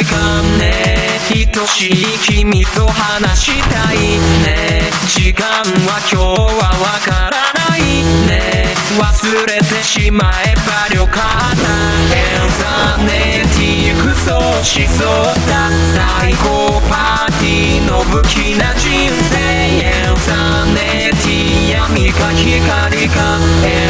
いかね愛しい君と話したいね。時間は今日はわからないね。忘れてしまえばよかったエンザネティクソしそうだ。最高パーティーの不気な人生。エンザネティ闇か光か。エン